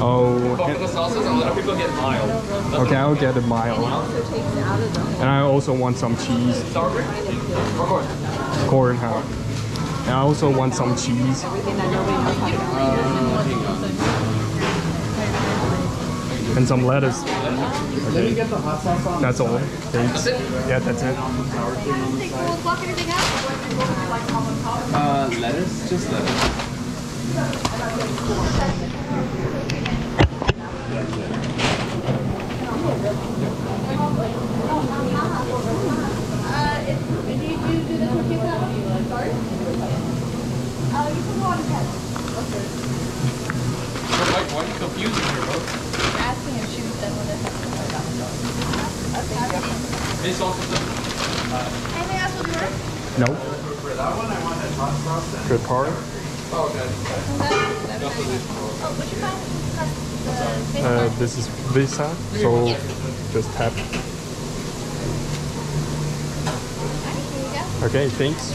Oh, Coconut sauces, a lot of people get mild. That's okay, I'll get a mild. And I also want some cheese. sour cream? Of course. Corn huh? And I also want some cheese. And some lettuce. Okay. That's all. Thanks. That's it? Yeah, that's it. We'll block everything out. Uh, lettuce? Just lettuce. Why, why are you confusing here, bro? You're asking if she was done with it. Any sauces? Anything else be right? No. Good part. Oh, okay. Oh, your? The face Uh, this is Visa, so just tap. Okay, thanks.